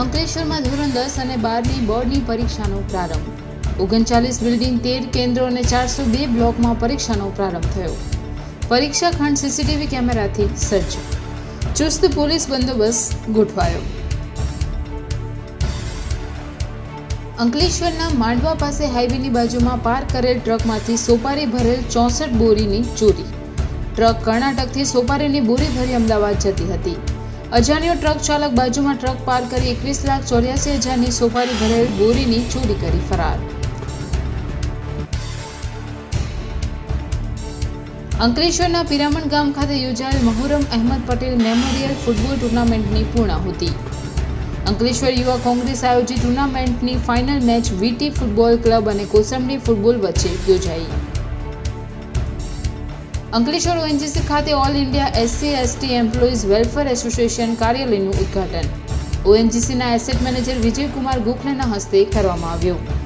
અંકલેશ્વરમાં ધોરણ દસ અને બારની બોર્ડની પરીક્ષાનો પ્રારંભ. ઓગણચાલીસ બિલ્ડિંગ તેર કેન્દ્રો અને ચારસો બે બ્લોકમાં પરીક્ષાનો પ્રારંભ થયો. પરીક્ષા ખંડ સીસીટીવી કેમેરાથી સજ્જ. ચુસ્ત પોલીસ બંદોબસ્ત ગોઠવાયો. અંકલેશ્વરના માંડવા પાસે હાઈવેની બાજુમાં પાર્ક કરેલ ટ્રકમાંથી સોપારી ભરેલ ચોસઠ બોરીની ચોરી. ટ્રક કર્ણાટકથી સોપારીની બોરી ભરી અમદાવાદ જતી હતી. અજાણ્યો ટ્રક ચાલક બાજુમાં ટ્રક પાર કરી એકવીસ લાખ ચોર્યાસી હજારની સોપારી ભરેલ બોરીની ચોરી કરી ફરાર. અંકલેશ્વરના પિરામણ ગામ ખાતે યોજાયેલ મહુરમ અહેમદ પટેલ મેમોરિયલ ફૂટબોલ ટુર્નામેન્ટની પૂર્ણાહુતિ. અંકલેશ્વર યુવા કોંગ્રેસ આયોજિત ટુર્નામેન્ટની final match VT football club અને કોસંબડી ફૂટબોલ વચ્ચે યોજાઈ. અંકલેશ્વર ઓએનજીસી ખાતે all India SC ST employees welfare association કાર્યાલયનું ઉદ્ઘાટન. ઓએનજીસીના એસેટ મેનેજર વિજયકુમાર ગોખલેના હસ્તે કરવામાં આવ્યું.